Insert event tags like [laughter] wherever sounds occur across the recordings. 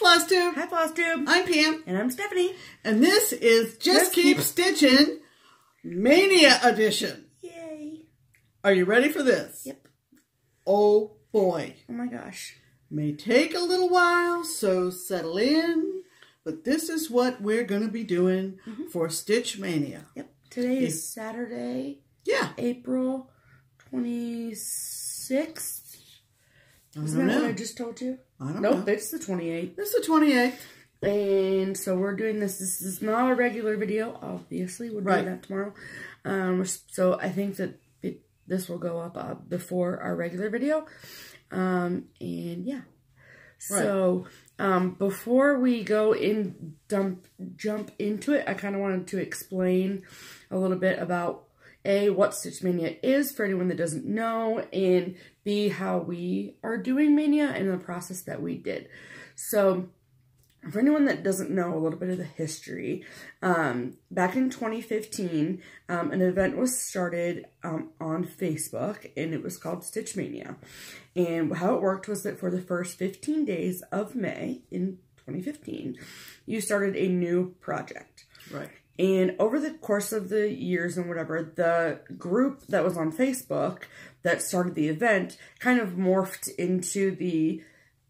Flosstube. Hi, Flosstube. I'm Pam. And I'm Stephanie. And this is Just, Just Keep, Keep Stitching Maynia Edition. Yay. Are you ready for this? Yep. Oh boy. Oh my gosh. May take a little while, so settle in. But this is what we're going to be doing mm -hmm. for Stitch Maynia. Yep. Today is Saturday. Yeah. April 26th. Isn't that know. what I just told you? I don't nope, know. it's the 28th. It's the 28th. And so we're doing this. This is not a regular video, obviously. We're doing right. that tomorrow. Um, so I think that it, this will go up uh, before our regular video. Um, and yeah. Right. So um, before we go in, dump, jump into it, I kind of wanted to explain a little bit about a, what Stitch Maynia is for anyone that doesn't know, and B, how we are doing Maynia and the process that we did. So, for anyone that doesn't know a little bit of the history, um, back in 2015, um, an event was started um, on Facebook, and it was called Stitch Maynia. And how it worked was that for the first 15 days of May in 2015, you started a new project. Right. And over the course of the years and whatever, the group that was on Facebook that started the event kind of morphed into the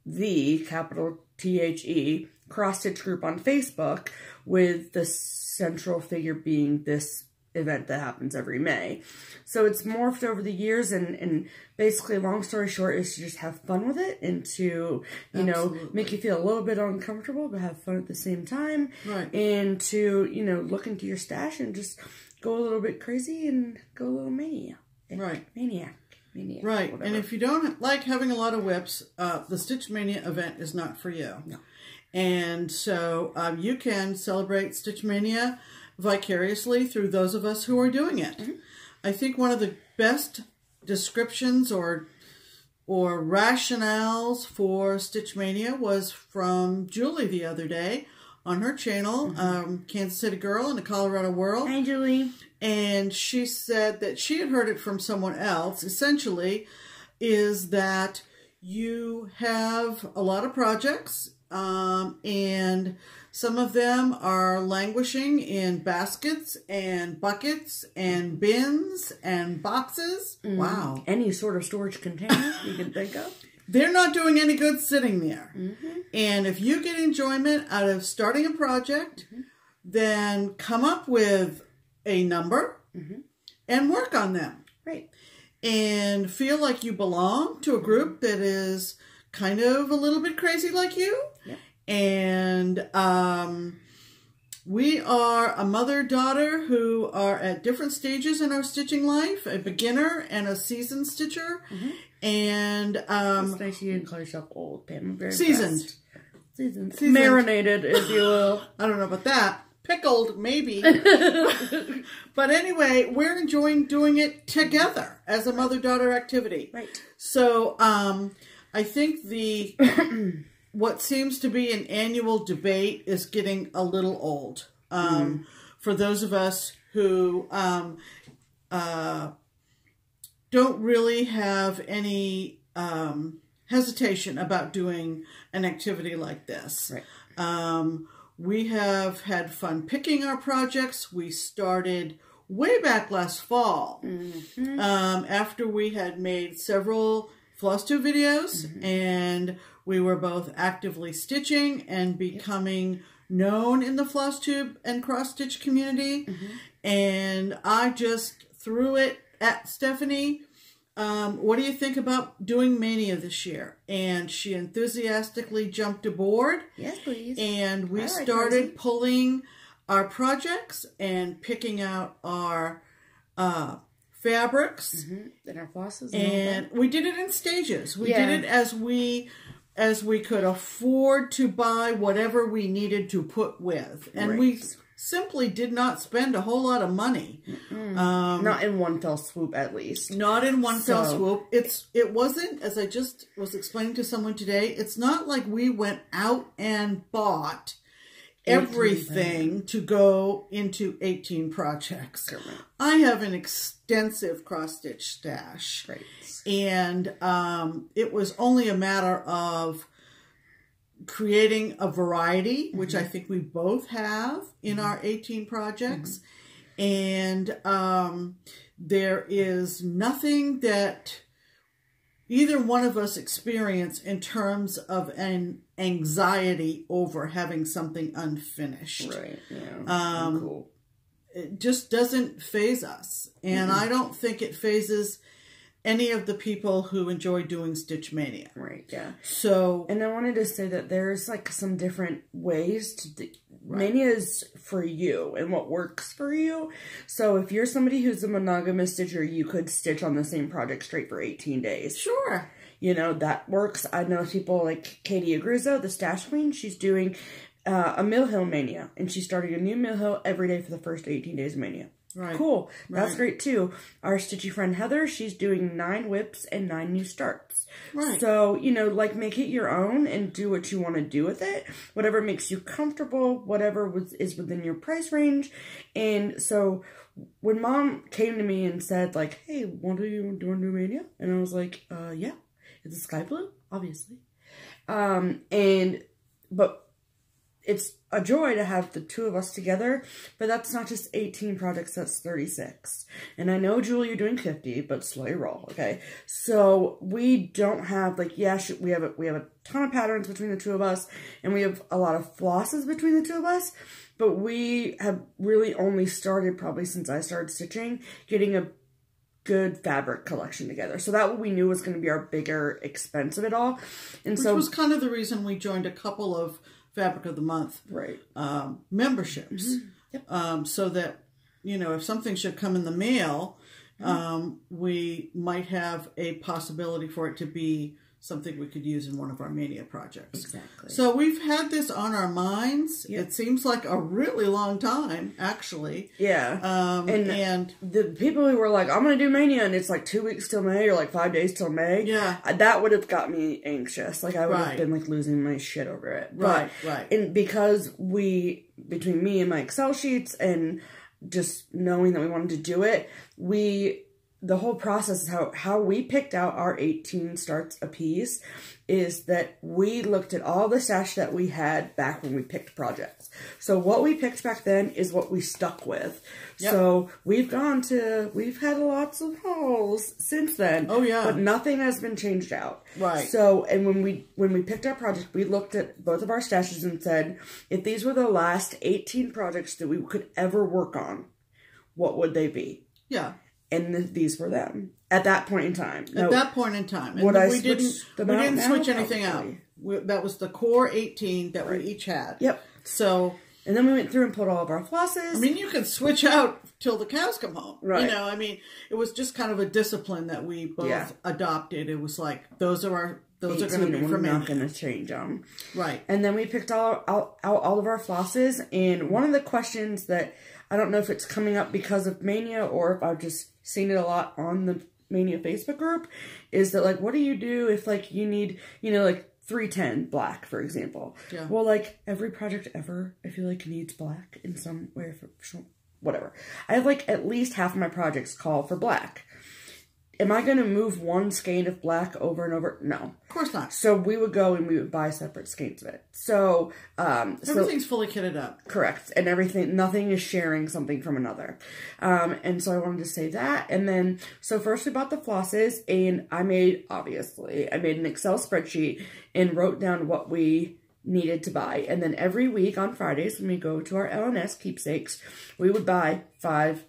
the capital T H E cross stitch group on Facebook with the central figure being this event that happens every May. So it's morphed over the years and, and basically long story short is to just have fun with it and to, you Absolutely. know, make you feel a little bit uncomfortable but have fun at the same time. Right. And to, you know, look into your stash and just go a little bit crazy and go a little mania. Right. Maniac. Maniac. Right. And if you don't like having a lot of whips, uh, the Stitch Maynia event is not for you. No. And so um, you can celebrate Stitch Maynia vicariously through those of us who are doing it. Mm -hmm. I think one of the best descriptions or or rationales for Stitch Maynia was from Julie the other day on her channel, mm -hmm. um, Kansas City Girl in the Colorado World. Hi, Julie. And she said that she had heard it from someone else. Essentially, is that you have a lot of projects um, and some of them are languishing in baskets and buckets and bins and boxes. Mm. Wow. Any sort of storage container you can think of. [laughs] They're not doing any good sitting there. Mm -hmm. And if you get enjoyment out of starting a project, mm -hmm. then come up with a number -hmm. and work on them. Right. And feel like you belong to a group that is kind of a little bit crazy like you. Yeah and um, we are a mother-daughter who are at different stages in our stitching life, a beginner and a seasoned stitcher. Mm -hmm. And um, it's nice you didn't call yourself old, Pam. very seasoned. seasoned. Seasoned. Marinated, if you will. [laughs] I don't know about that. Pickled, maybe. [laughs] but anyway, we're enjoying doing it together as a mother-daughter activity. Right. So um, I think the [clears throat] what seems to be an annual debate is getting a little old. Um, mm. For those of us who um, uh, don't really have any um, hesitation about doing an activity like this. Right. Um, we have had fun picking our projects. We started way back last fall mm -hmm. after we had made several Flosstube videos mm -hmm. and we were both actively stitching and becoming known in the floss tube and cross stitch community. Mm -hmm. And I just threw it at Stephanie. Um, what do you think about doing Maynia this year? And she enthusiastically jumped aboard. Yes, please. And we started pulling our projects and picking out our uh, fabrics mm -hmm. and our flosses. And, and we did it in stages. We yeah. did it as we as we could afford to buy whatever we needed to put with. And right. we simply did not spend a whole lot of money. Um, not in one fell swoop, at least. Not in one so. fell swoop. It's It wasn't, as I just was explaining to someone today, it's not like we went out and bought everything to go into 18 projects. I have an extensive cross-stitch stash. Right. And um, it was only a matter of creating a variety, which I think we both have in our 18 projects. And um, there is nothing that either one of us experience in terms of an anxiety over having something unfinished. Right. Yeah. Um, cool. It just doesn't phase us. And I don't think it phases any of the people who enjoy doing Stitch Maynia. Right. Yeah. So, And I wanted to say that there's like some different ways to do, mania is for you and what works for you. So if you're somebody who's a monogamous stitcher, you could stitch on the same project straight for 18 days. sure. You know, that works. I know people like Katie Agruzzo, the stash queen, she's doing uh, a Mill Hill Maynia and she's starting a new Mill Hill every day for the first 18 days of Maynia. Right. Cool. That's Right. great too. Our stitchy friend Heather, she's doing nine whips and nine new starts. Right. So, you know, like make it your own and do what you want to do with it. Whatever makes you comfortable, whatever was, is within your price range. And so when mom came to me and said like, hey, what do you, do you want to do Maynia? And I was like, uh, yeah. It's a sky blue, obviously. Um, and, but it's a joy to have the two of us together, but that's not just 18 projects, that's 36. And I know, Julie, you're doing 50, but slow your roll, okay? So we don't have, like, yeah, we have, a, we have a ton of patterns between the two of us, and we have a lot of flosses between the two of us, but we have really only started, probably since I started stitching, getting a good fabric collection together. So that what we knew was going to be our bigger expense of it all. And Which so, was kind of the reason we joined a couple of Fabric of the Month right. um, memberships. Um, so that, you know, if something should come in the mail, um, we might have a possibility for it to be something we could use in one of our Maynia projects. Exactly. So we've had this on our minds. It seems like a really long time, actually. Yeah. Um, And- and the people who were like, I'm gonna do Maynia and it's like two weeks till May or like five days till May. Yeah. That would have got me anxious. Like I would have been like losing my shit over it. Right, but, right. And because we, between me and my Excel sheets and just knowing that we wanted to do it, we, the whole process, how, how we picked out our 18 starts a piece is that we looked at all the stash that we had back when we picked projects. So what we picked back then is what we stuck with. Yep. So we've gone to, we've had lots of hauls since then. Oh, yeah. But nothing has been changed out. Right. So, and when we, when we picked our project, we looked at both of our stashes and said, if these were the last 18 projects that we could ever work on, what would they be? yeah, And th- these were them at that point in time. at that point in time. And I we didn't, we didn't now? switch anything out. We, that was the core 18 that we each had. Yep. So, And then we went through and pulled all of our flosses. I mean, you can switch out till the cows come home. Right. You know, I mean, it was just kind of a discipline that we both Yeah. adopted. It was like, those are our, those are 18, going to be we're for me. not going to change them. Right. And then we picked all out, out all of our flosses. And one of the questions that I don't know if it's coming up because of Maynia or if I've just seen it a lot on the Maynia Facebook group is that like, what do you do if like you need, you know, like 310 black, for example? Yeah. Well, like every project ever, I feel like needs black in some way, for, for- whatever. I have like at least half of my projects call for black. Am I going to move one skein of black over and over? No. Of course not. So we would go and we would buy separate skeins of it. So, um, so Everything's fully kitted up. correct, and everything, nothing is sharing something from another. Um, and so I wanted to say that, and then so first we bought the flosses, and I made obviously I made an Excel spreadsheet and wrote down what we needed to buy, and then every week on Fridays when we go to our LNS keepsakes, we would buy five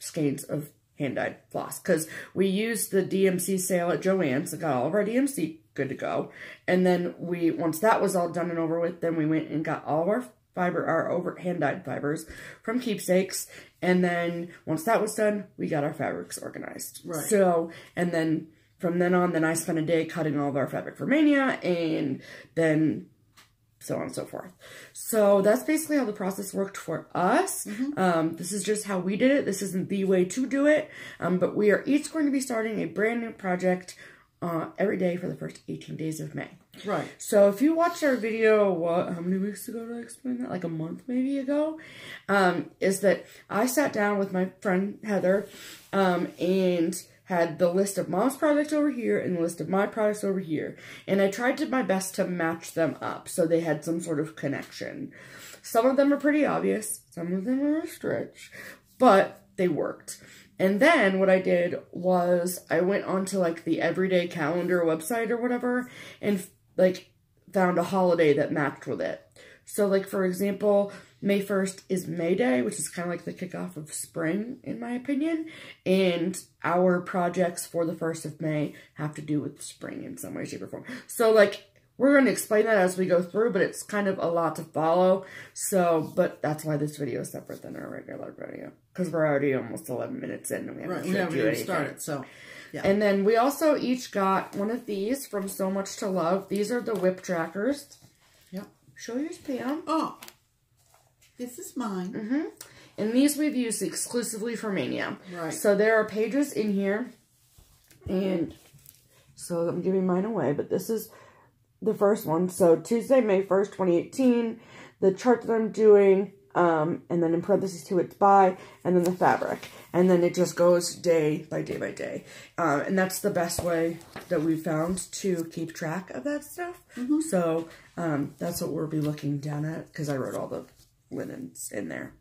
skeins of hand dyed floss because we used the DMC sale at Joann's and got all of our DMC good to go. And then we, once that was all done and over with, then we went and got all of our fiber, our over hand dyed fibers from Keepsakes. And then once that was done, we got our fabrics organized. Right. So, and then from then on, then I spent a day cutting all of our fabric for Maynia and then so on and so forth. So that's basically how the process worked for us. Um, this is just how we did it. This isn't the way to do it, um, but we are each going to be starting a brand new project uh, every day for the first 18 days of May. Right. So if you watched our video, what, how many weeks ago did I explain that? Like a month maybe ago? Um, is that I sat down with my friend Heather, um, and had the list of mom's products over here and the list of my products over here. And I tried to my best to match them up so they had some sort of connection. Some of them are pretty obvious, some of them are a stretch, but they worked. And then what I did was I went onto like the everyday calendar website or whatever and like found a holiday that matched with it. So like for example, May 1st is May Day, which is kind of like the kickoff of spring, in my opinion. And our projects for the 1st of May have to do with spring in some way, shape, or form. So, like, we're going to explain that as we go through, but it's kind of a lot to follow. So, but that's why this video is separate than our regular video. Because we're already almost 11 minutes in and we haven't, right, we haven't even started, so... Yeah. And then we also each got one of these from So Much to Love. These are the whip trackers. Yep. Show yours, Pam. Oh, this is mine. Mm-hmm. And these we've used exclusively for Maynia. Right. So there are pages in here. And so I'm giving mine away. But this is the first one. So Tuesday, May 1st, 2018. The chart that I'm doing. Um, and then in parentheses who it's by. And then the fabric. And then it just goes day by day by day. Um, and that's the best way that we've found to keep track of that stuff. Mm -hmm. So um, that's what we'll be looking down at. Because I wrote all the linens in there.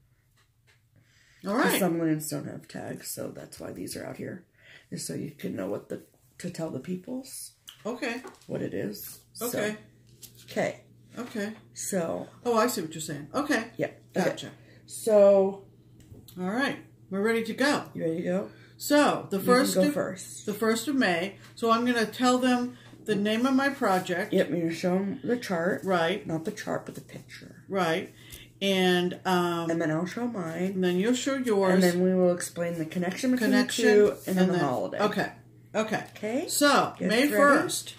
All right. Some linens don't have tags, so that's why these are out here, is so you can know what the to tell the peoples. Okay. What it is. Okay. Okay. So, okay. So. Oh, I see what you're saying. Okay. Yeah. Gotcha. Okay. So. All right, we're ready to go. You ready to go? So the first of, first. The first of May. So I'm going to tell them the name of my project. Yep, you're going to show them the chart. Right. Not the chart, but the picture. Right. And um, and then I'll show mine. And then you'll show yours. And then we will explain the connection between connection, the two and, and then, the holiday. Okay. Okay. Okay. So May first,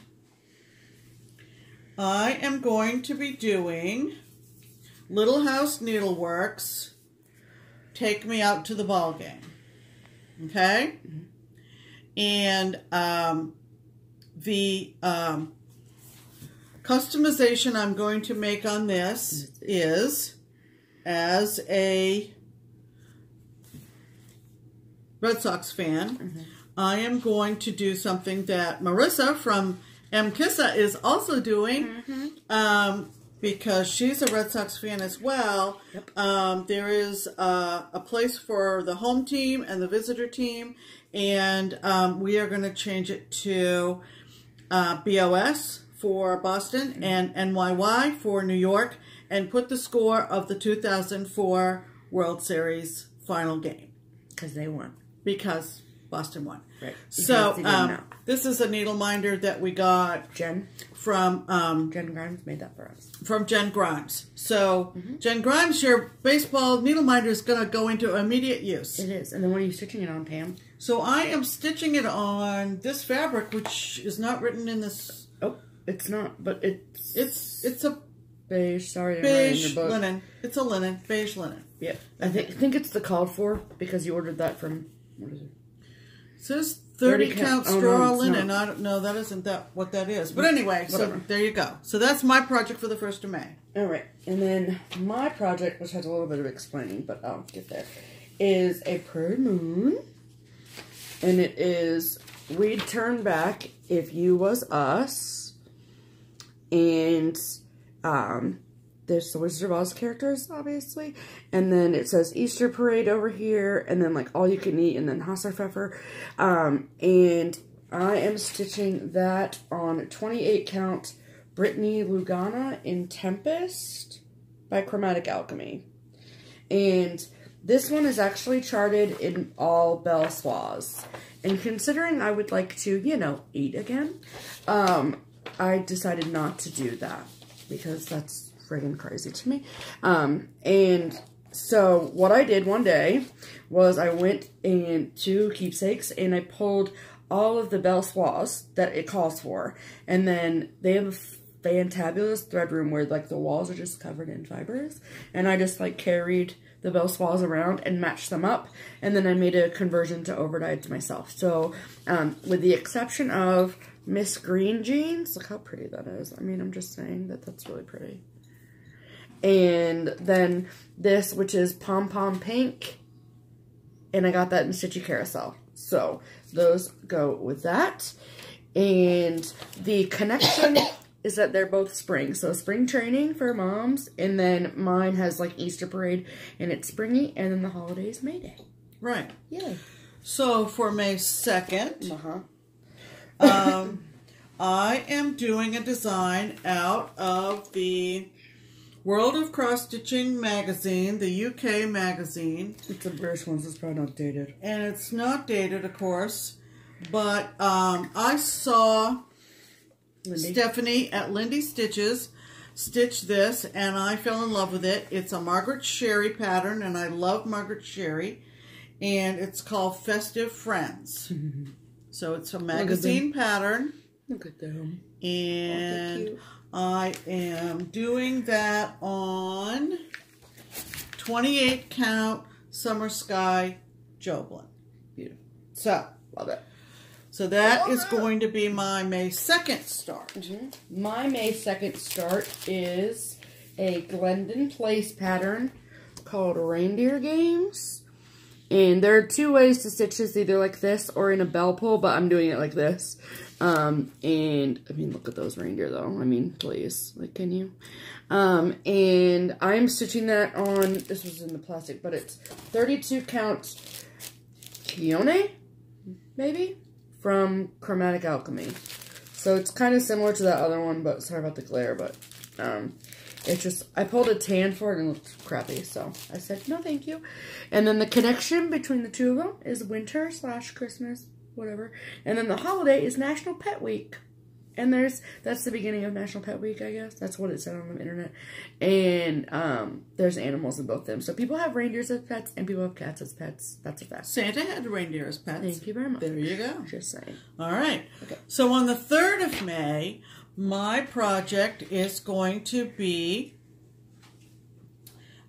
I am going to be doing Little House Needleworks. Take me out to the ball game. Okay. And um, the um, customization I'm going to make on this is as a Red Sox fan, mm -hmm. I am going to do something that Marissa from M. Kissa is also doing mm -hmm. um, because she's a Red Sox fan as well. Yep. Um, there is a, a, place for the home team and the visitor team, and um, we are going to change it to uh, BOS for Boston mm -hmm. and NYY for New York and put the score of the 2004 World Series final game. Because they won. Because Boston won. Right. So um, this is a needle minder that we got Jen from um, Jen Grimes made that for us. From Jen Grimes. So mm -hmm. Jen Grimes, your baseball needle minder is going to go into immediate use. It is. And then what are you stitching it on, Pam? So I am stitching it on this fabric, which is not written in this. Oh, it's not, but it's it's it's a Beige, sorry, beige linen. It's a linen, beige linen. Yep. I think I think it's the called for because you ordered that from what is it? it says 30, 30 count, count straw oh, no, linen. Not. I don't know. That isn't that what that is. But anyway, Whatever. so there you go. So that's my project for the first of May. All right, and then my project, which has a little bit of explaining, but I'll get there, is a prairie moon, and it is we'd turn back if you was us, and um, there's the Wizard of Oz characters, obviously. And then it says Easter Parade over here. And then, like, All You Can Eat. And then Hasenpfeffer. Um, and I am stitching that on 28 count Brittney Lugana in Tempest by Chromatic Alchemy. And this one is actually charted in all Belle Soies. And considering I would like to, you know, eat again, um, I decided not to do that because that's friggin' crazy to me. Um, and so what I did one day was I went into Keepsakes and I pulled all of the Belle Soies that it calls for. And then they have a fantabulous thread room where like the walls are just covered in fibers. And I just like carried the Belle Soies around and matched them up. And then I made a conversion to overdyed to myself. So um, with the exception of Miss Green jeans. Look how pretty that is. I mean, I'm just saying that that's really pretty. And then this, which is Pom Pom Pink. And I got that in Stitchy Carousel. So those go with that. And the connection [coughs] is that they're both spring. So spring training for moms, and then mine has like Easter parade, and it's springy, and then the holidays May Day. Right. Yay. So for May 2nd, Uh-huh. Um, I am doing a design out of the World of Cross Stitching magazine, the UK magazine. It's a British one, so it's probably not dated. and it's not dated, of course. But um, I saw Lindy. Stephanie at Lindy Stitches stitch this, and I fell in love with it. It's a Margaret Sherry pattern, and I love Margaret Sherry, and it's called Festive Friends. [laughs] so it's a magazine pattern, Look at them. and. I am doing that on 28 count Summer Sky Jobelan. Beautiful. So, Love it. so that is going to be my May 2nd start. Mm-hmm. My May 2nd start is a Glendon Place pattern called Reindeer Games. And there are two ways to stitch this, either like this or in a bell pull, but I'm doing it like this. Um, and, I mean, look at those reindeer, though. I mean, please. Like, can you? Um, and I'm stitching that on, this was in the plastic, but it's 32 count Kione, maybe, from Chromatic Alchemy. So it's kind of similar to that other one, but sorry about the glare, but um, it's just, I pulled a tan for it and it looked crappy, so I said, no thank you. And then the connection between the two of them is winter slash Christmas, whatever. And then the holiday is National Pet Week. And there's, that's the beginning of National Pet Week, I guess. That's what it said on the internet. And um, there's animals in both of them. So people have reindeers as pets and people have cats as pets. That's a fact. Santa had reindeer as pets. Thank you very much. There you go. Just saying. All right. Okay. So on the 3rd of May, my project is going to be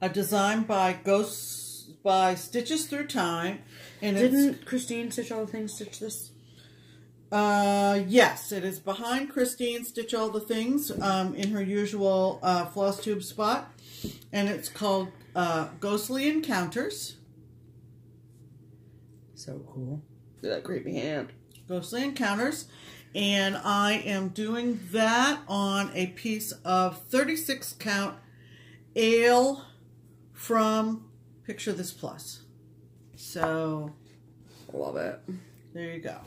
a design by Ghosts by Stitches Through Time, and Didn't Christine stitch all the things stitch this? uh yes, it is behind Christine Stitch All the Things um, in her usual uh, floss tube spot, and it's called uh, Ghostly Encounters. So cool. Look at that creepy hand. Ghostly Encounters, and I am doing that on a piece of 36 count ale from Picture This Plus. So Love it. there you go.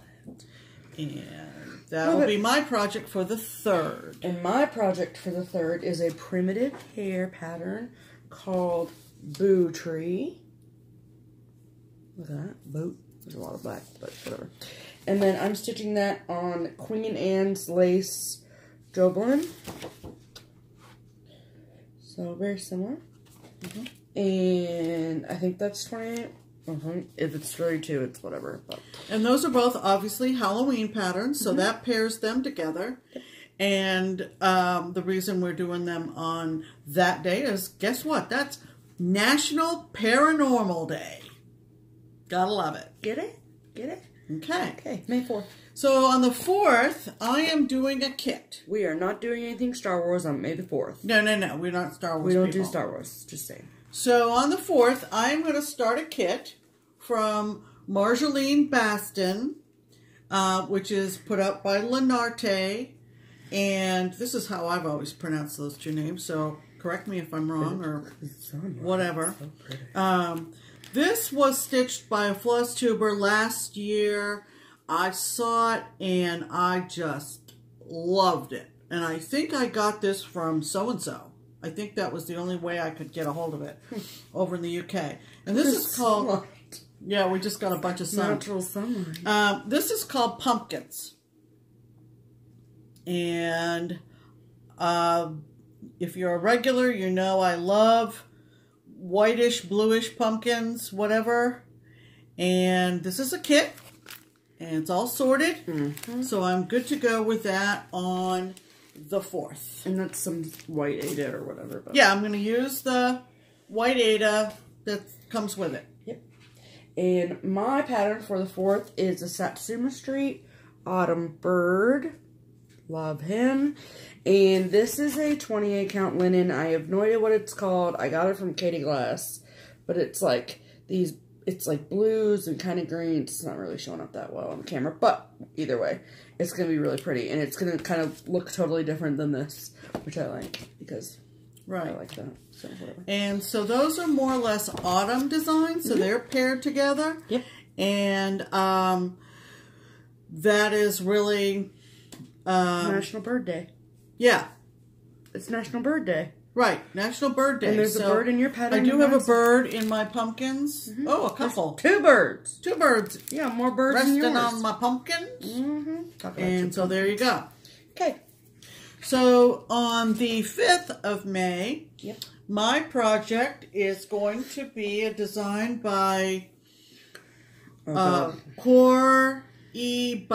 And that will be my project for the third. And my project for the third is a primitive Hare pattern called Boo Tree. Look at that. Boot. There's a lot of black, but whatever. And then I'm stitching that on Queen Anne's lace Jobelan. So very similar. And I think that's 28. Uh-huh. If it's 32, it's whatever. But And those are both obviously Halloween patterns, so that pairs them together. And um, the reason we're doing them on that day is guess what? That's National Paranormal Day. Gotta love it. get it? Get it? Okay. Okay, May 4th. So on the 4th, I am doing a kit. We are not doing anything Star Wars on May the 4th. No, no, no. We're not Star Wars We don't people. do Star Wars, just saying. So on the 4th, I'm going to start a kit from Marjolein Bastin, uh, which is put up by Lanarte. And this is how I've always pronounced those two names, so correct me if I'm wrong or whatever. Um, this was stitched by a floss tuber last year. I saw it and I just loved it. And I think I got this from so and so. I think that was the only way I could get a hold of it [laughs] over in the UK. And this is called, yeah, we just got a bunch of sun. Natural sunlight. Um, this is called pumpkins. And uh, if you're a regular, you know I love whitish, bluish pumpkins, whatever. And this is a kit. And it's all sorted. Mm-hmm. So I'm good to go with that on the 4th. And that's some white Aida or whatever. But Yeah, I'm going to use the white Aida that comes with it. Yep. And my pattern for the fourth is a Satsuma Street Autumn Bird. Love him. And this is a 28 count linen. I have no idea what it's called. I got it from Katie Glass. But it's like these, it's like blues and kind of green. It's not really showing up that well on the camera, but either way, it's gonna be really pretty, and it's gonna kind of look totally different than this, which I like because Right. I like that. So whatever. And so those are more or less autumn designs, so they're paired together. Yep. And um, that is really, um, National Bird Day. Yeah, It's National Bird Day. right, National Bird Day. And there's So a bird in your pattern. I do have a bird in my pumpkins. Oh, a couple. Two birds. Two birds Yeah, more birds than resting on my pumpkins. Mm-hmm. And so there you go. Okay. So on the 5th of May, Yep. my project is going to be a design by Oh, uh, God. Cor e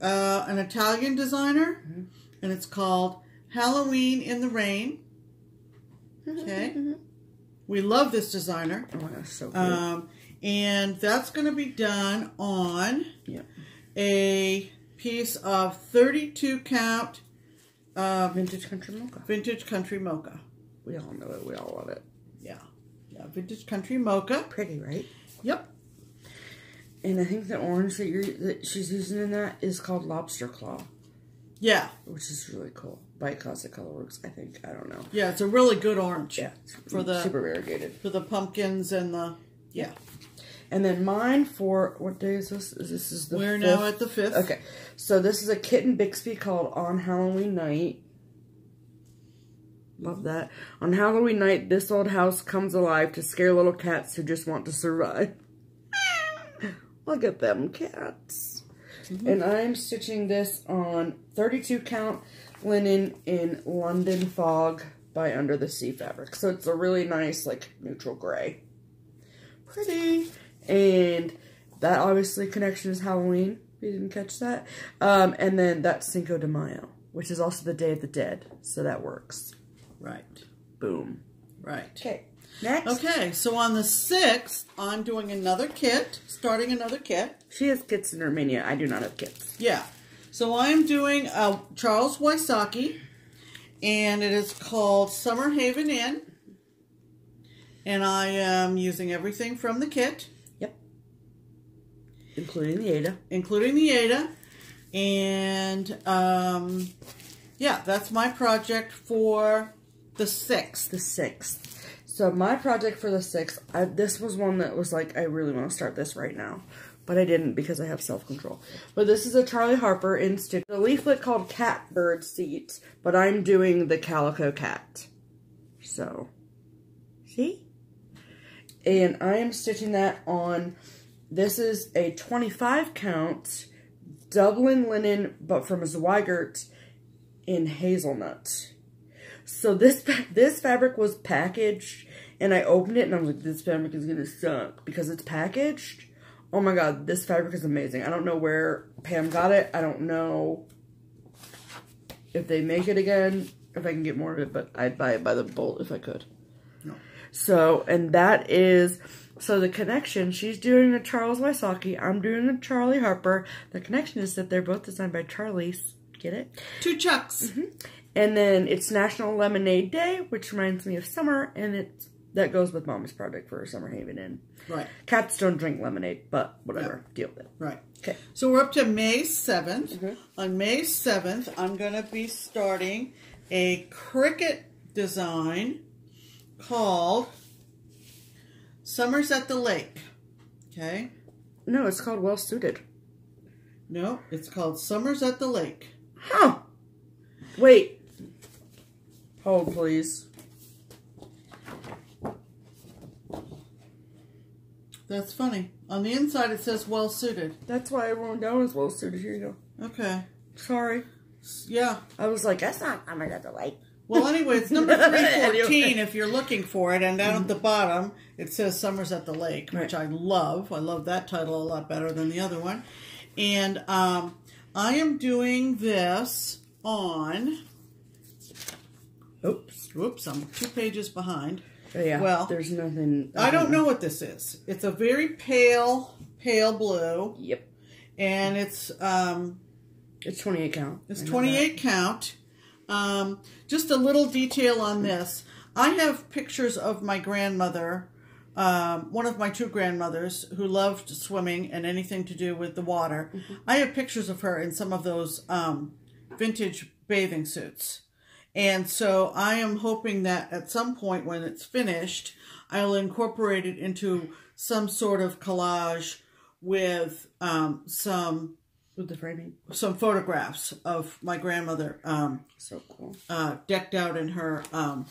uh, an Italian designer, Mm-hmm. And it's called Halloween in the Rain. Okay, [laughs] we love this designer, Oh gosh, so cute. um, and that's going to be done on yep. a piece of 32 count uh, Vintage country mocha. vintage country mocha. We all know it. We all love it. Yeah, yeah, vintage country mocha. Pretty, right? Yep. And I think the orange that you're that she's using in that is called lobster claw, Yeah, which is really cool. By Classic Colorworks, I think. I don't know. yeah, it's a really good orange. Yeah, For the- super variegated. for the pumpkins and the yeah. And then mine for what day is this? Is this is the We're fifth? now at the fifth. Okay, so this is a kitten Bixby called On Halloween Night. Love that. On Halloween night, this old house comes alive to scare little cats who just want to survive. [laughs] Look at them cats. And I'm stitching this on 32 count linen in London Fog by Under the Sea Fabric. So it's a really nice, like, neutral gray. Pretty. And that obviously connection is Halloween. If you didn't catch that. Um, and then that's Cinco de Mayo, which is also the Day of the Dead. So that works. Right. Boom. Right. Okay. Next. Okay, so on the sixth, I'm doing another kit, starting another kit. She has kits in her mania. I do not have kits. Yeah. So I'm doing a Charles Wysocki, and it is called Summer Haven Inn. And I am using everything from the kit, Yep. Including the Aida. including the Aida. And um, yeah, that's my project for the sixth. The 6th. So my project for the 6th, I, this was one that was like, I really want to start this right now. But I didn't because I have self-control. But this is a Charley Harper in stitch. A leaflet called Catbird Seats. But I'm doing the Calico Cat. So, see? And I am stitching that on, this is a 25 count Dublin linen, but from Zweigart in hazelnut. So this this fabric was packaged, and I opened it, and I was like, "This fabric is gonna suck because it's packaged." Oh my god, this fabric is amazing. I don't know where Pam got it. I don't know if they make it again. If I can get more of it, but I'd buy it by the bolt if I could. No. So, and that is so the connection. She's doing a Charles Wysocki. I'm doing a Charley Harper. The connection is that they're both designed by Charlie's. Get it? Two chucks. Mm-hmm. And then it's National Lemonade Day, which reminds me of summer, and it's that goes with Mama's project for a Summer Haven Inn. Right, Cats don't drink lemonade, but whatever, deal with it. right. Okay. So we're up to May 7th. Mm-hmm. On May 7th, I'm going to be starting a cricket design called Summers at the Lake. Okay? No, it's called Well Suited. No, it's called Summers at the Lake. Huh. Wait. Hold, please. That's funny. On the inside, it says well suited. That's why everyone down is Well Suited. Here you go. Okay. Sorry. Yeah. I was like, that's not I'm at the light. Well, anyway, it's number [laughs] 314 if you're looking for it. And down at the bottom, it says Summers at the Lake, which I love. I love that title a lot better than the other one. And um, I am doing this on. Oops, whoops, I'm two pages behind. Yeah. Well, there's nothing. I don't know what this is. It's a very pale, pale blue, Yep. and it's um, It's 28 count. It's I know 28 count. Um, just a little detail on this. I have pictures of my grandmother um, one of my two grandmothers who loved swimming and anything to do with the water. I have pictures of her in some of those um, vintage bathing suits. And so I am hoping that at some point when it's finished, I'll incorporate it into some sort of collage with um, some With the framing. some photographs of my grandmother um, So cool. uh, decked out in her, um,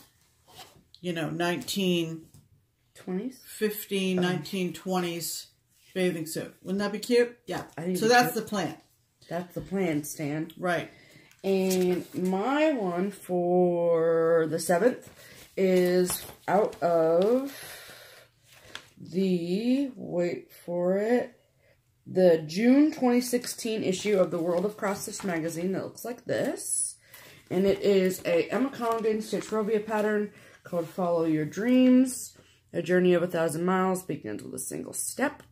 you know, 1915, 20s? 1920s bathing suit. Wouldn't that be cute? Yeah. So that's cute. the plan. That's the plan, Stan. Right. And my one for the 7th is out of the, wait for it, the June 2016 issue of the World of Cross Stitch magazine that looks like this. And it is a Emma Congdon Stitch Rovia pattern called Follow Your Dreams. A journey of a thousand miles begins with a single step.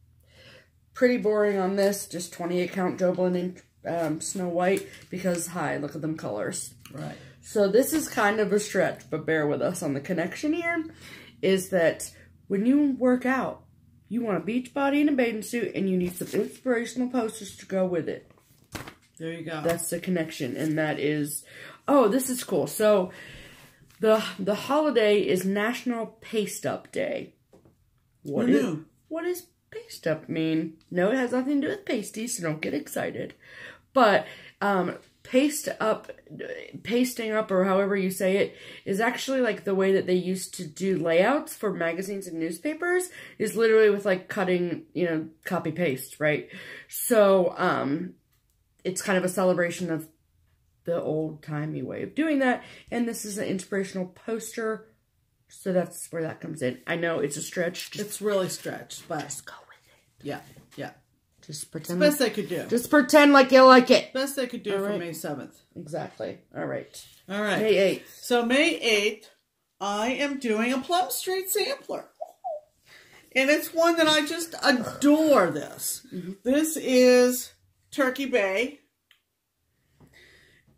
Pretty boring on this, just 28 count Jobelan and um, Snow White because, hi, look at them colors. Right. So this is kind of a stretch, but bear with us on the connection here, is that when you work out, you want a beach body and a bathing suit, and you need some inspirational posters to go with it. There you go. That's the connection, and that is, oh, this is cool. So the the holiday is National Paste Up Day. What is what does paste up mean? No, it has nothing to do with pasties, so don't get excited. But um, paste up, pasting up, or however you say it, is actually like the way that they used to do layouts for magazines and newspapers. Is literally with like cutting, you know, copy paste, right? So um, it's kind of a celebration of the old timey way of doing that. And this is an inspirational poster. So that's where that comes in. I know it's a stretch. Just It's really stretched, but go with it. yeah, yeah. Just pretend. Best they could do. just pretend like you like it. Best they could do All for right. May 7th. Exactly. All right. All right. May eighth. So May 8th, I am doing a Plum Street sampler. And it's one that I just adore this. Mm-hmm. This is Turkey Bay.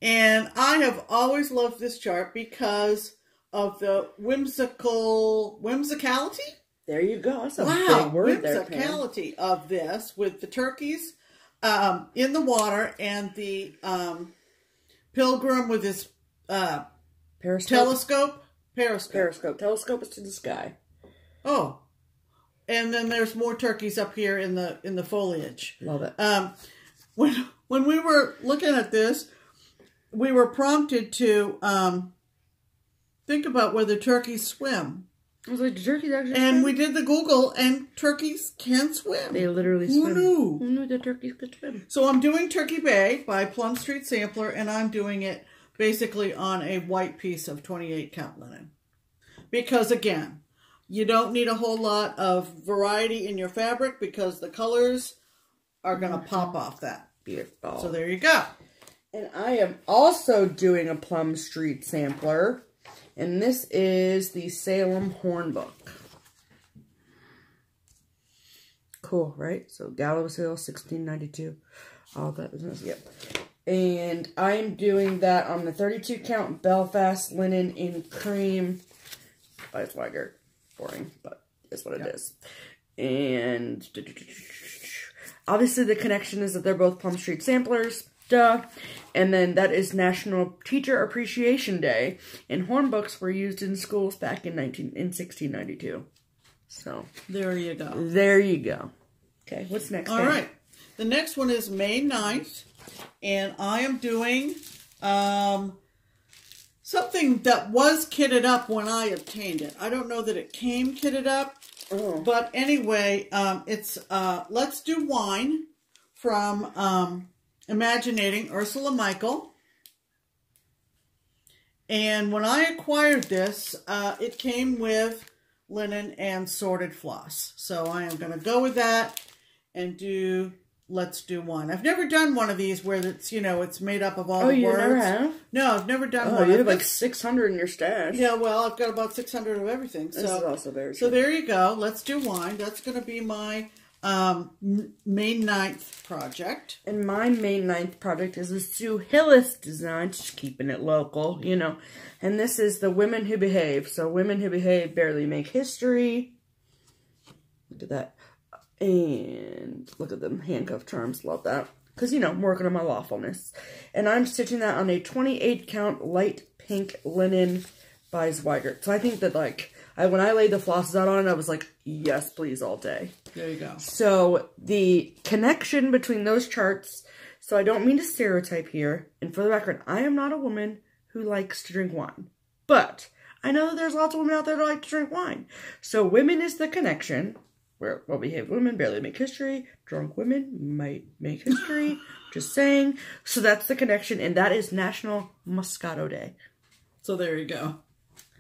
And I have always loved this chart because of the whimsical whimsicality. There you go. That's a wow, big word there, whimsicality of this with the turkeys um, in the water and the um, pilgrim with his uh, Periscope. telescope, periscope. Periscope. Telescope is to the sky. oh, and then there's more turkeys up here in the in the foliage. Love it. Um, when when we were looking at this, we were prompted to um, think about whether turkeys swim, I was like, the turkeys actually and swim? we did the Google, and turkeys can swim. They literally Who swim. knew? Who knew that turkeys could swim? So I'm doing Turkey Bay by Plum Street Sampler, and I'm doing it basically on a white piece of 28 count linen. Because again, you don't need a whole lot of variety in your fabric because the colors are going to mm-hmm. pop off that. Beautiful. So there you go. And I am also doing a Plum Street sampler. And this is the Salem Hornbook. Cool, right? So Gallows Hill, 1692. All that business. Yep. And I'm doing that on the 32 count Belfast linen in cream by Zweigart. Boring, but it's what it is. And [tsk] obviously the connection is that they're both Plum Street samplers. And then that is National Teacher Appreciation Day. And hornbooks were used in schools back in 19 in 1692. So There you go. there you go. Okay, what's next? All Pam? right. The next one is May 9th, and I am doing um, something that was kitted up when I obtained it. I don't know that it came kitted up, Oh. but anyway, um, it's uh, Let's Do Wine from um, Imaginating Ursula Michael. And when I acquired this, uh, it came with linen and sorted floss. So I am going to go with that and do Let's Do One. I've never done one of these where it's, you know, it's made up of all Oh, the you words. never have? No, I've never done Oh, one. you I've have like 600 in your stash. yeah, well, I've got about 600 of everything. This so is also very so there you go. Let's do wine. That's going to be my um, May 9th project. And my May 9th project is a Sue Hillis design, just keeping it local, you know. And this is the Women Who Behave. So Women Who Behave barely make history. Look at that. And look at them handcuff charms. Love that. Because, you know, I'm working on my lawfulness. And I'm stitching that on a 28 count light pink linen by Zweigart. So I think that, like, I, when I laid the flosses out on it, I was like, yes, please, all day. There you go. So the connection between those charts, so I don't mean to stereotype here, and for the record, I am not a woman who likes to drink wine. But I know that there's lots of women out there that like to drink wine. So women is the connection. Where well behaved women barely make history. Drunk women might make history. [laughs] Just saying. So that's the connection, and that is National Moscato Day. So there you go.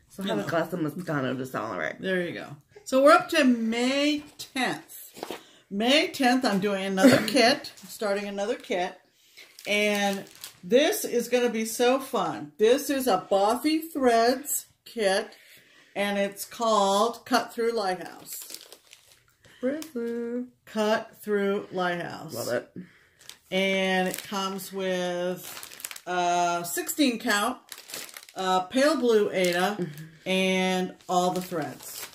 So have a glass of Moscato to celebrate. There you go. So we're up to May 10th. May 10th, I'm doing another [coughs] kit, starting another kit. And this is going to be so fun. This is a Bothy Threads kit, and it's called Cut Through Lighthouse. Cut Through Lighthouse. Love it. And it comes with uh, 16 count, uh, pale blue Aida, mm -hmm. and all the threads.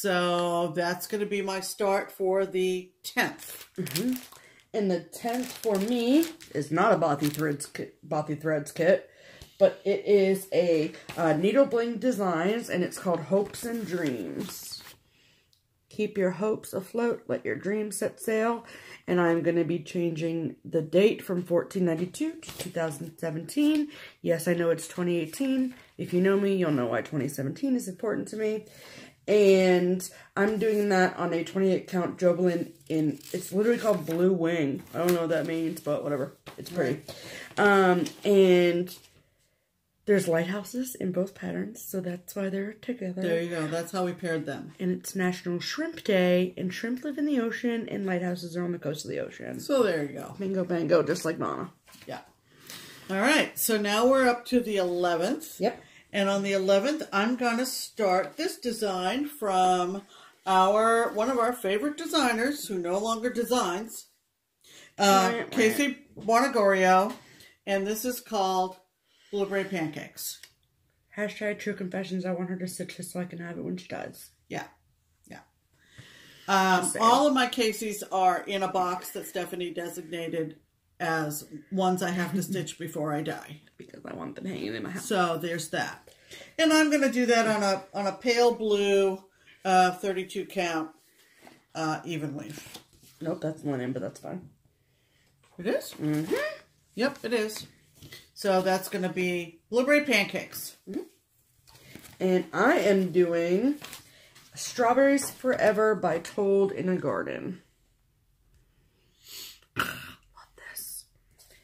So that's going to be my start for the 10th. Mm -hmm. And the 10th for me is not a Bothy Threads Bothy Threads kit, but it is a uh, Needle Bling Designs, and it's called Hopes and Dreams. Keep your hopes afloat, let your dreams set sail. And I'm going to be changing the date from 1492 to 2017. Yes, I know it's 2018. If you know me, you'll know why 2017 is important to me. And I'm doing that on a 28 count Jobelan in, it's literally called Blue Wing. I don't know what that means, but whatever. It's pretty. Um, and there's lighthouses in both patterns, so that's why they're together. There you go. That's how we paired them. And it's National Shrimp Day, and shrimp live in the ocean, and lighthouses are on the coast of the ocean. So there you go. Bingo bango, just like Nana. Yeah. All right, so now we're up to the 11th. Yep. And on the 11th, I'm going to start this design from our one of our favorite designers who no longer designs, uh, Casey Buonagorio, and this is called blueberry pancakes. Hashtag true confessions. I want her to stitch this so I can have it when she does. Yeah. Yeah. Um, all of my cases are in a box that Stephanie designated as ones I have to stitch before I die. Because I want them hanging in my house. So there's that. And I'm going to do that on a on a pale blue uh, 32 count uh, even weave. Nope, that's linen, but that's fine. It is? Mm-hmm. Yep, it is. So that's going to be blueberry pancakes. Mm -hmm. And I am doing Strawberries Forever by Told in a Garden. Love this.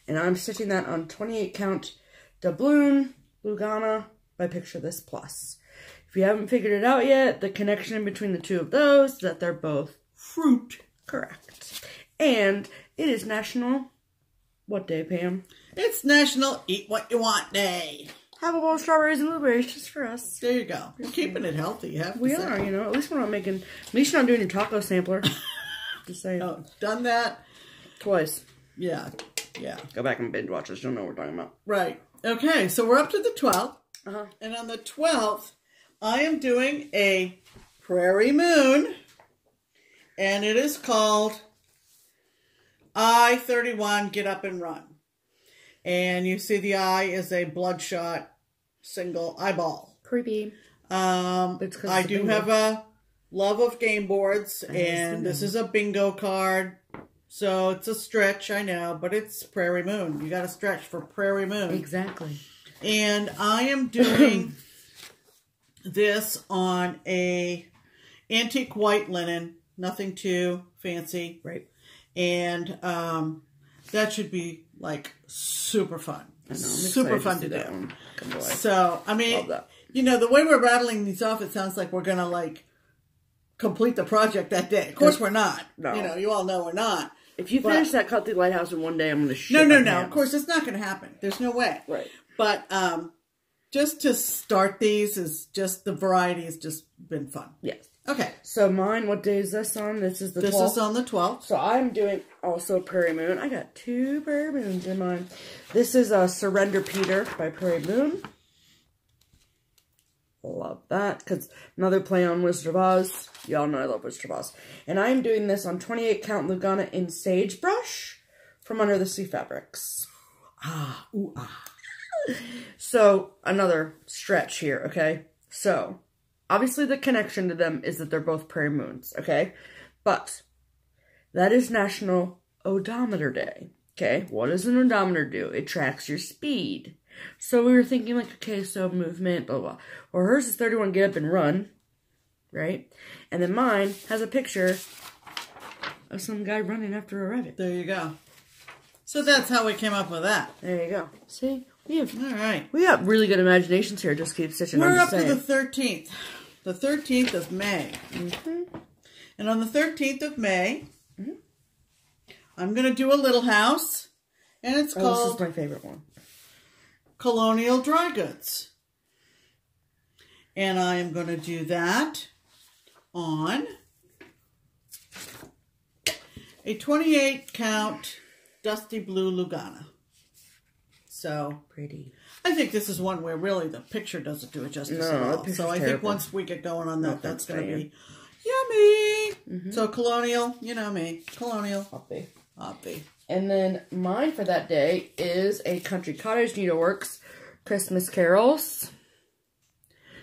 And I'm stitching that on 28 count doubloon Lugana by Picture This Plus. If you haven't figured it out yet, the connection between the two of those is that they're both fruit. Correct. And it is National what day, Pam? It's National Eat What You Want Day. Have a bowl of strawberries and blueberries just for us. There you go. We're keeping it healthy. have we are, you know. At least we're not making. At least you're not doing your taco sampler. [laughs] just saying. Oh, done that twice. Yeah, yeah. Go back and binge watch this. You'll know what we're talking about. Right. Okay, so we're up to the 12th. Uh -huh. And on the 12th, I am doing a Prairie Moon. And it is called I-31, Get Up and Run. And you see the eye is a bloodshot single eyeball. Creepy. Um, I do have a love of game boards, and this is a bingo card. So it's a stretch, I know, but it's Prairie Moon. You got to stretch for Prairie Moon. Exactly. And I am doing [coughs] this on a antique white linen, nothing too fancy. Right. And um, that should be like super fun. Know, super fun to, do. So, I mean, you know, the way we're rattling these off, it sounds like we're going to like complete the project that day. Of course, we're not. No. You know, you all know we're not. If you but, finish that Cut Through Lighthouse in one day, I'm going to shit No, no, no. Hands. Of course, it's not going to happen. There's no way. Right. But um, just to start these is just the variety has just been fun. Yes. Okay. So mine, what day is this on? This is the This 12th. is on the 12th. So I'm doing also Prairie Moon. I got two Prairie Moons in mine. This is a uh, Surrender Peter by Prairie Moon. Love that. Because another play on Wizard of Oz. Y'all know I love Wizard of Oz. And I'm doing this on 28 count Lugana in Sagebrush from Under the Sea Fabrics. Ah, ooh, ah. So, another stretch here, okay? So, obviously the connection to them is that they're both prairie moons, okay? But, that is National Odometer Day, okay? What does an odometer do? It tracks your speed. So we were thinking like, okay, so movement, blah, blah. Or hers is 31 get up and run, right? And then mine has a picture of some guy running after a rabbit. There you go. So that's how we came up with that. There you go. See? We have, All right. we have really good imaginations here. Just keep stitching. We're up just to the 13th. The 13th of May. Mm-hmm. And on the 13th of May, mm-hmm. I'm going to do a little house. And it's Oh, this is my favorite one. Colonial Dry Goods. And I am going to do that on a 28 count dusty blue Lugana. So Pretty. I think this is one where really the picture doesn't do it justice No, at all. So I think once we get going on that, that's going to be yummy. Mm-hmm. So colonial, you know me, colonial, Puppy. hoppy. And then mine for that day is a Country Cottage Needleworks Christmas Carols.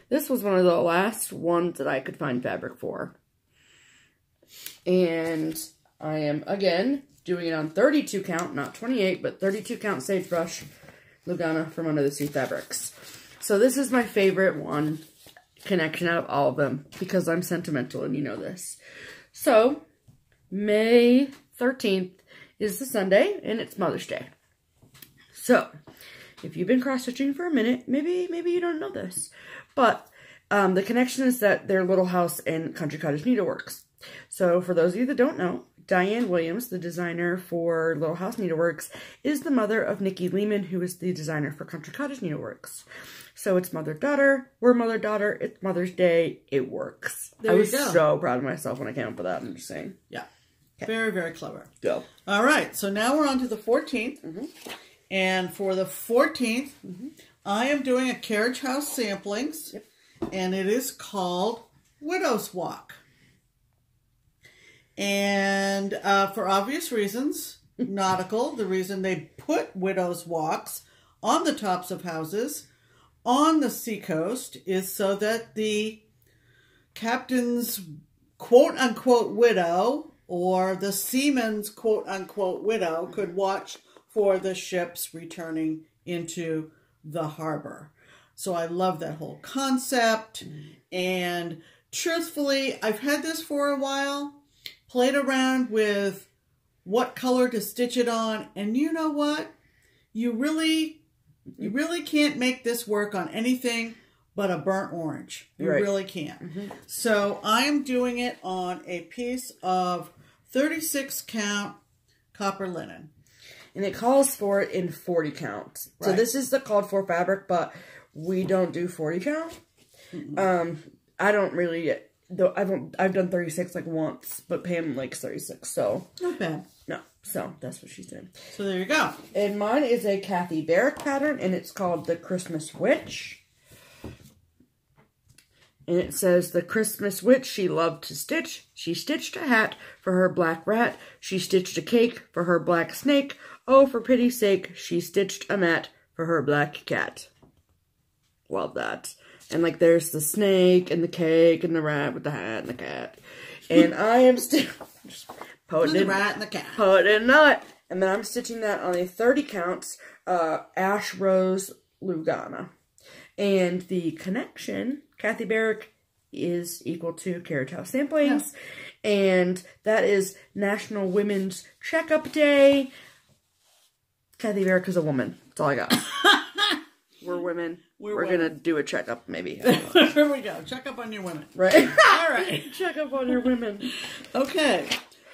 This was one of the last ones that I could find fabric for. And I am, again, doing it on 32 count, not 28, but 32 count sagebrush Lugana from Under the Sea Fabrics. So this is my favorite one connection out of all of them because I'm sentimental and you know this. So, May 13th is the Sunday and it's Mother's Day. So, if you've been cross stitching for a minute, maybe maybe you don't know this, but um, the connection is that they're Little House and Country Cottage Needleworks. So, for those of you that don't know, Diane Williams, the designer for Little House Needleworks, is the mother of Nikki Lehman, who is the designer for Country Cottage Needleworks. So it's mother daughter. We're mother daughter. It's Mother's Day. It works. There I was go. so proud of myself when I came up with that. I'm just saying. Yeah. Very, very clever. Go. All right, so now we're on to the 14th. Mm-hmm. And for the 14th, I am doing a carriage house samplings, Yep. and it is called Widow's Walk. And uh, for obvious reasons, [laughs] nautical, the reason they put Widow's Walks on the tops of houses on the seacoast is so that the captain's quote unquote widow or the seaman's quote unquote widow could watch for the ships returning into the harbor. So I love that whole concept. And truthfully, I've had this for a while, played around with what color to stitch it on, and you know what? You really you really can't make this work on anything but a burnt orange. You Right. really can't. Mm-hmm. So I am doing it on a piece of 36 count copper linen. and it calls for it in 40 count. So this is the called for fabric, but we don't do 40 count. Um, I don't really. Though I've I've done 36 like once, but Pam likes 36, so Not bad. no. So that's what she's doing. So there you go. And mine is a Kathy Barrick pattern, and it's called the Christmas Witch. And it says, The Christmas Witch she loved to stitch. She stitched a hat for her black rat. She stitched a cake for her black snake. Oh, for pity's sake, she stitched a mat for her black cat. Love that. And like there's the snake and the cake and the rat with the hat and the cat. And I am [laughs] still just putting The rat and the cat. put in nut. And then I'm stitching that on a 30 counts uh, Ash Rose Lugana. And the connection, Kathy Barrick, is equal to Carriage House Samplings. And that is National Women's Checkup Day. Kathy Barrick is a woman. That's all I got. [laughs] We're women. We're We're, women. gonna do a checkup, maybe. Here [laughs] we go. Check up on your women. right? All [laughs] right. Check up on your women. Okay.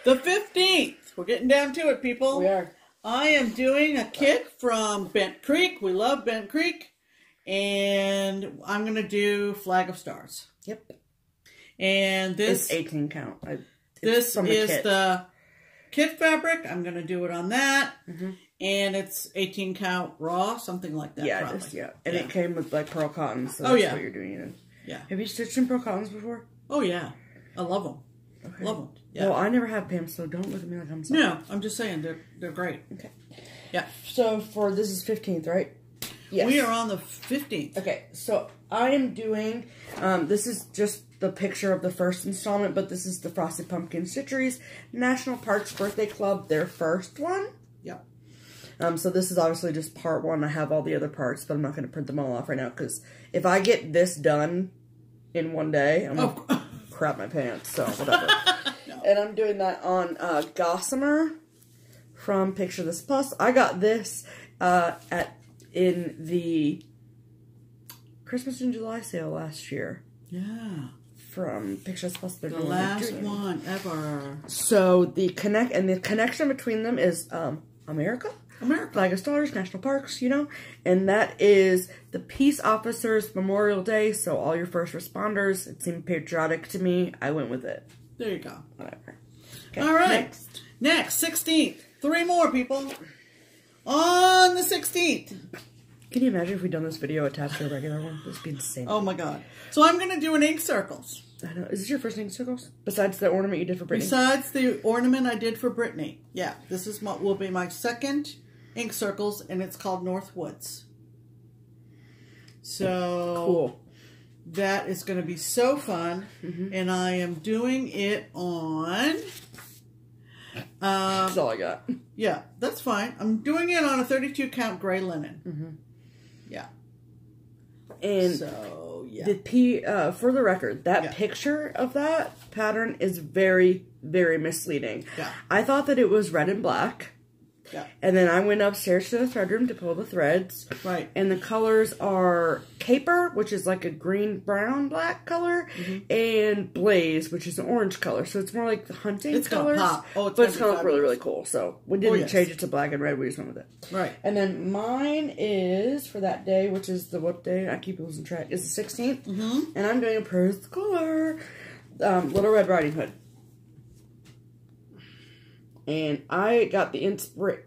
The 15th. We're getting down to it, people. We are. I am doing a kick from Bent Creek. We love Bent Creek. And I'm going to do Flag of Stars. Yep. And this It's 18 count. I, this is kit. the kit fabric. I'm going to do it on that. Mm-hmm. And it's 18 count raw, something like that. Yeah, just yeah, and it came with like pearl cotton, so Oh, yeah. what you're doing. it in. Yeah. Have you stitched in Pearl Cottons before? Oh yeah, I love them. Okay. Love them. Yeah. Well, I never have Pam, so don't look at me like I'm sorry. no, I'm just saying they're they're great. Okay. Yeah. So for this is fifteenth, right? Yes. We are on the fifteenth. Okay, so I am doing. Um, this is just the picture of the first installment, but this is the Frosted Pumpkin Stitcheries National Parks Birthday Club, their first one. Yep. Um, so this is obviously just part one. I have all the other parts, but I'm not going to print them all off right now because if I get this done in one day, I'm going to Oh, [laughs] crap my pants. So whatever. [laughs] And I'm doing that on uh, Gossamer from Picture This Plus. I got this uh, at in the Christmas in July sale last year yeah. from Pictures Plus. They're The last one ever. So the connect and the connection between them is um, America. America. Flag of Stars, National Parks, you know, and that is the Peace Officers Memorial Day. So all your first responders, it seemed patriotic to me. I went with it. There you go. Whatever. Okay, All right. next. Next, sixteenth. Three more people. On the sixteenth. Can you imagine if we'd done this video attached to a regular one? This would be insane. Oh my god. So I'm gonna do an ink circles. I know. Is this your first ink circles? Besides the ornament you did for Brittany? Besides the ornament I did for Brittany. Yeah, this is what will be my second ink circles, and it's called North Woods. So cool. that is going to be so fun, Mm-hmm. and I am doing it on. Um, That's all I got. yeah, that's fine. I'm doing it on a 32 count gray linen. Mm-hmm. Yeah. And So yeah, the P, uh, for the record, that Yeah. picture of that pattern is very, very misleading. Yeah. I thought that it was red and black. Yeah, And then I went upstairs to the thread room to pull the threads. right. And the colors are Caper, which is like a green, brown, black color, Mm-hmm. and Blaze, which is an orange color. So it's more like the hunting It's gonna pop. Oh, it's but gonna it's to look really, really cool. So we didn't yes. change it to black and red. We just went with it. Right. And then mine is for that day, which is the what day? I keep losing track. Is the 16th. Mm-hmm. And I'm doing a Purse color, um, Little Red Riding Hood. And I got the inspiration.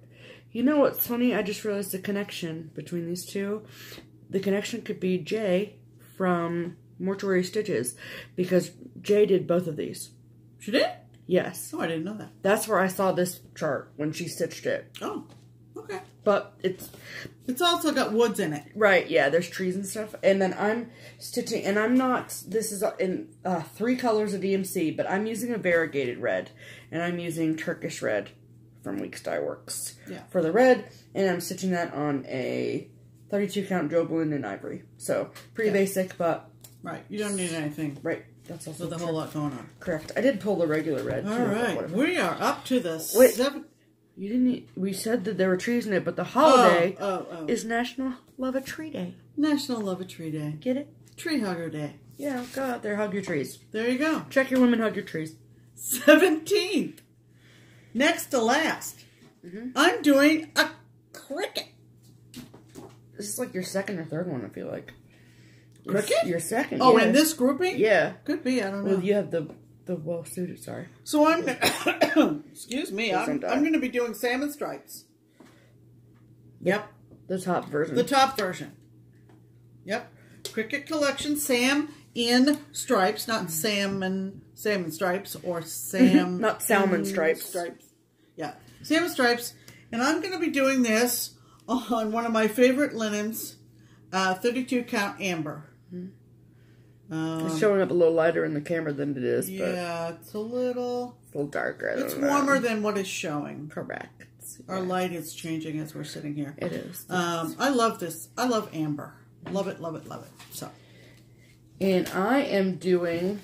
You know what's funny? I just realized the connection between these two. The connection could be Jay from Mortuary Stitches because Jay did both of these. She did? Yes. Oh, I didn't know that. That's where I saw this chart when she stitched it. Oh, okay. But it's It's also got woods in it. Right, yeah, there's trees and stuff. And then I'm stitching, and I'm not, this is in uh, three colors of DMC, but I'm using a variegated red, and I'm using Turkish red from Weeks Dye Works Yeah. for the red, and I'm stitching that on a 32 count Jobelan and Ivory. So, pretty basic, but, Right. You don't need anything right, that's also with a whole lot going on. correct. I did pull the regular red. All right. We are up to the Wait. seven. You didn't, we said that there were trees in it, but the holiday Oh, oh, oh. is National Love a Tree Day. National Love a Tree Day. Get it? Tree Hugger Day. Yeah, go out there, hug your trees. There you go. Check your women, hug your trees. 17th. Next to last. Mm-hmm. I'm doing a cricket. This is like your second or third one, I feel like. Cricket? Your second. Oh, yeah. in this grouping? Yeah. Could be. I don't know. Well, you have the the well suited. Sorry. So I'm [coughs] excuse me, I'm, I'm going to be doing salmon stripes. Yep, The top version. the top version. Yep, Cricket Collection Sam in stripes, not salmon salmon stripes or [laughs] Sam Not salmon stripes. Stripes. Yeah, salmon stripes, and I'm going to be doing this [laughs] on one of my favorite linens, uh, 32 count amber. Um, it's showing up a little lighter in the camera than it is, but yeah, it's a little. it's a little darker. It's know. warmer than what is showing. Correct. Our light is changing as we're sitting here. It is. Um, I love this. I love amber. Love it, love it, love it. So, And I am doing.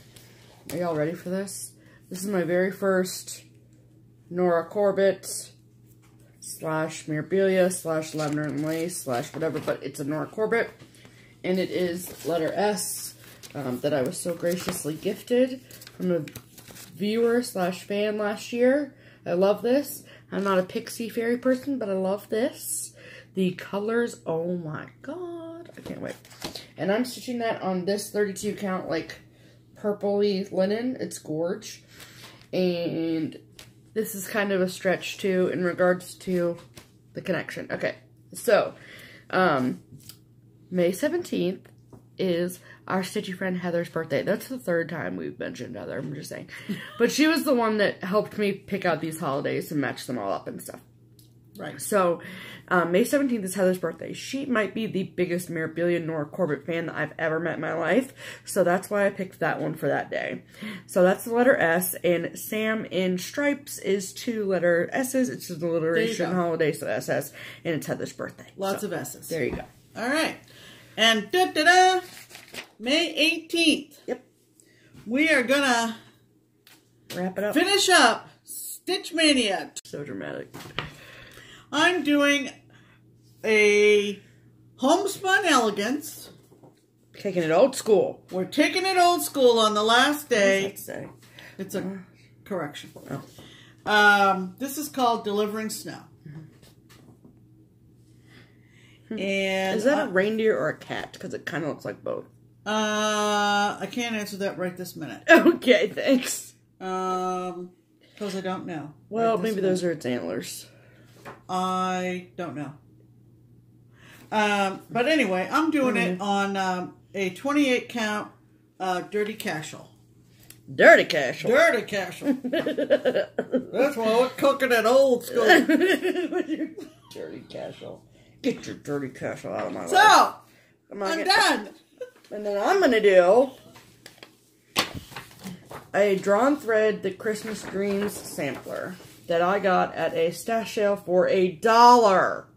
Are y'all ready for this? This is my very first Nora Corbett slash Mirabilia slash Lavender and Lace slash whatever, but it's a Nora Corbett. And it is letter S um, that I was so graciously gifted from a viewer slash fan last year. I love this. I'm not a pixie fairy person, but I love this. The colors, oh my god. I can't wait. And I'm stitching that on this 32 count, like, purpley linen. It's gorge. And this is kind of a stretch, too, in regards to the connection. Okay, so, um, May 17th is our stitchy friend Heather's birthday. That's the third time we've mentioned Heather. I'm just saying, [laughs] but she was the one that helped me pick out these holidays and match them all up and stuff. Right. So, um, May 17th is Heather's birthday. She might be the biggest Mirabilia Nora Corbett fan that I've ever met in my life. So that's why I picked that one for that day. So that's the letter S. And Sam in Stripes is two letter S's. It's an alliteration holiday, so SS. And it's Heather's birthday. Lots so, of S's. There you go. All right. And da da da, May 18th. Yep. We are going to wrap it up. Finish up Stitch Maynia. So dramatic. I'm doing a homespun elegance. Taking it old school. We're taking it old school on the last day. It's a correction. Oh. Um, this is called Delivering Snow. Hmm. And is that uh, a reindeer or a cat? Because it kind of looks like both. Uh, I can't answer that right this minute. [laughs] Okay, thanks. Um, because I don't know. Well, right maybe minute. those are its antlers. I don't know. Um, but anyway, I'm doing it on um, a 28 count uh, dirty cashel. Dirty cashel. Dirty cashel. [laughs] That's why we're cooking it old school. [laughs] dirty cashel. Get your dirty cashel out of my So, life. I'm, I'm get- done. And then I'm gonna do a drawn thread the Christmas Dreams sampler that I got at a stash sale for a dollar.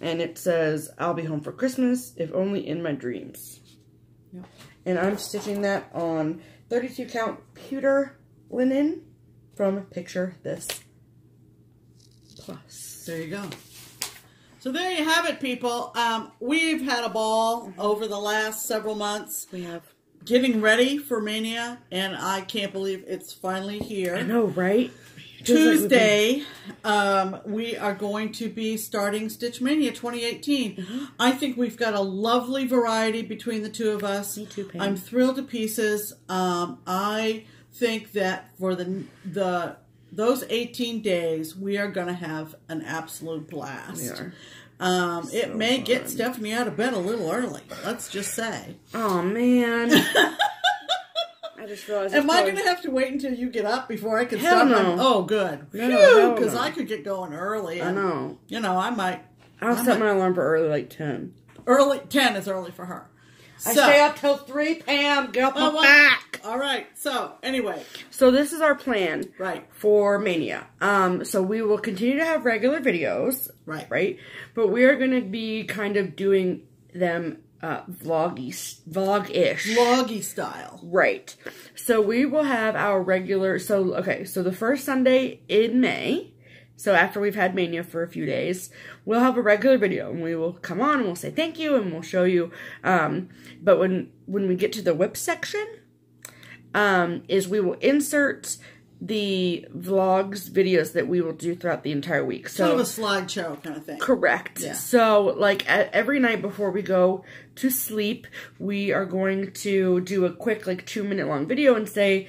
And it says, I'll be home for Christmas, if only in my dreams. Yep. And I'm stitching that on 32 count pewter linen from Picture This Plus. There you go. So there you have it, people. Um, we've had a ball over the last several months We have. getting ready for Maynia, and I can't believe it's finally here. I know, right? Feels like we've been- Tuesday, um, we are going to be starting Stitch Maynia 2018. Mm-hmm. I think we've got a lovely variety between the two of us. Me too, Pam. I'm thrilled to pieces. Um, I think that for the the those 18 days, we are going to have an absolute blast. Um, it So may get. Stephanie out of bed a little early. Let's just say. [laughs] Oh man. [laughs] I just realized. Am I going to have to wait until you get up before I can Hell start? my- no. oh, good. No, Because no. I could get going early. I know. You know, I might. I'll I'm set a- my alarm for early, like ten. Early ten is early for her. I stay up till three. p.m. get off Oh, my back. All right. So anyway, So this is our plan right, for Maynia. Um, so we will continue to have regular videos, right, right? But we are going to be kind of doing them uh, vloggy, vlog-ish. vloggy style. Right. So we will have our regular. So okay. So the first Sunday in May. So after we've had Maynia for a few days, we'll have a regular video, and we will come on and we'll say thank you, and we'll show you. Um, but when when we get to the WIP section, um, is we will insert the vlogs videos that we will do throughout the entire week. So Sort of a slideshow kind of thing. Correct. Yeah. So, like at, every night before we go to sleep, we are going to do a quick, like two minute long video and say,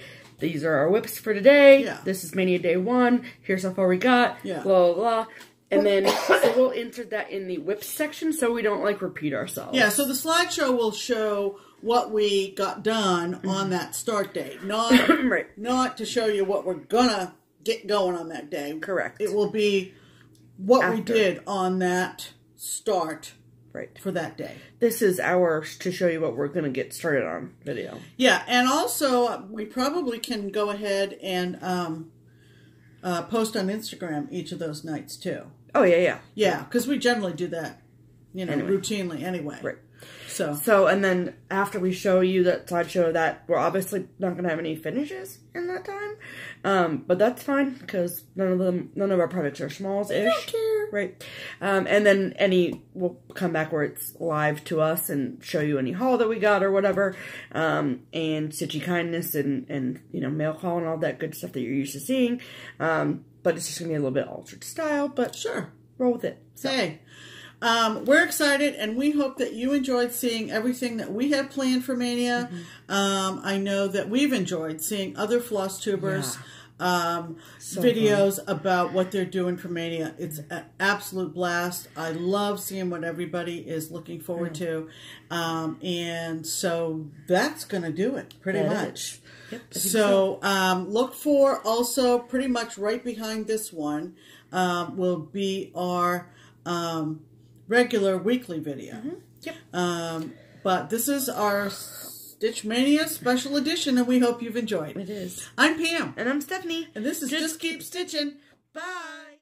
"These are our WIPs for today. Yeah. This is Maynia Day One. Here's how far we got. Yeah. Blah blah blah." And then [coughs] so we'll insert that in the WIPs section so we don't like repeat ourselves. Yeah. So the slideshow will show what we got done mm-hmm. on that start date, not [coughs] right. not to show you what we're gonna get going on that day. Correct. It will be what we did on that start Right. for that day. This is ours to show you what we're gonna get started on video. Yeah, and also uh, we probably can go ahead and um, uh, post on Instagram each of those nights too. Oh yeah, yeah. Yeah, because we generally do that, you know, Anyway. routinely anyway. Right. So So, and then after we show you that slideshow, that we're obviously not going to have any finishes in that time. Um, but that's fine because none of them, none of our projects are smalls ish. Right. Um, and then any, we'll come back where it's live to us and show you any haul that we got or whatever. Um, and Stitchy Kindness and, and, you know, mail call and all that good stuff that you're used to seeing. Um, but it's just going to be a little bit altered style, but sure. roll with it. So, Hey, um, we're excited, and we hope that you enjoyed seeing everything that we have planned for Maynia. Mm-hmm. Um, I know that we've enjoyed seeing other floss tubers. um, videos about what they're doing for Maynia. It's an absolute blast. I love seeing what everybody is looking forward to. Um, and so that's going to do it pretty That much. Yep, think So um, look for also pretty much right behind this one um, will be our um, regular weekly video. Yep. Um, but this is our Stitch Maynia special edition, and we hope you've enjoyed. It is. I'm Pam, And I'm Stephanie. and this is Just, Keep Stitching. Bye.